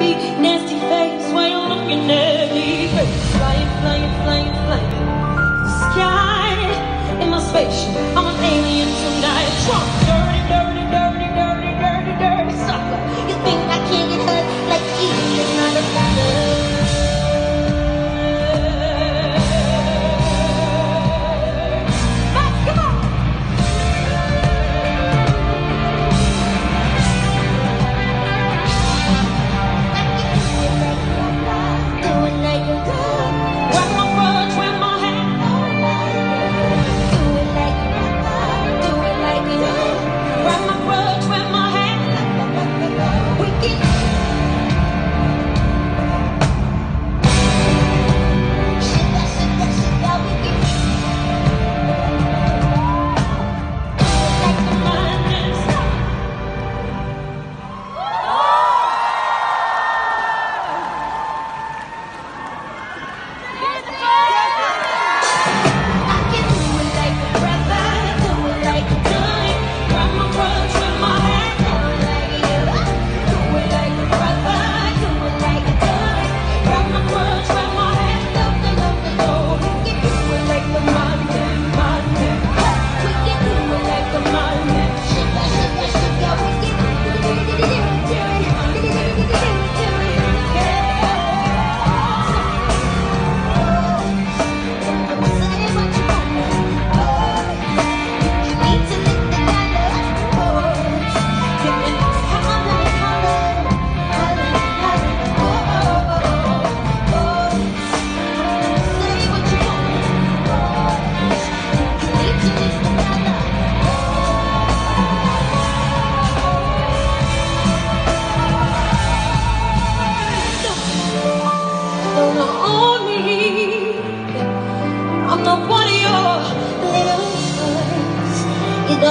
baby. Nasty face, why you looking at me? Flying, flying, flying, flying. The sky in my spaceship.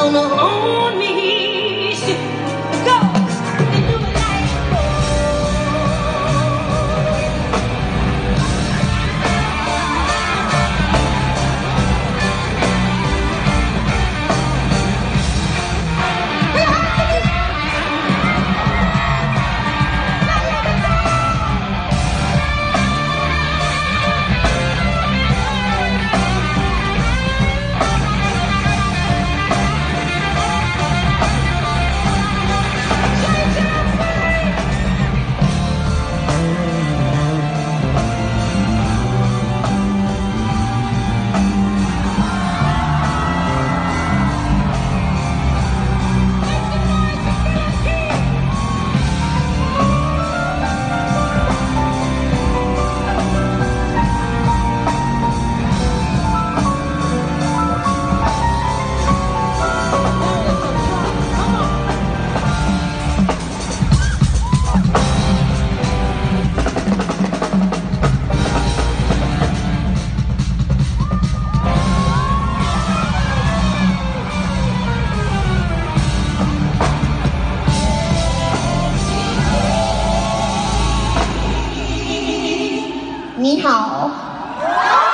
Don't own me. 你好。